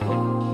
哦。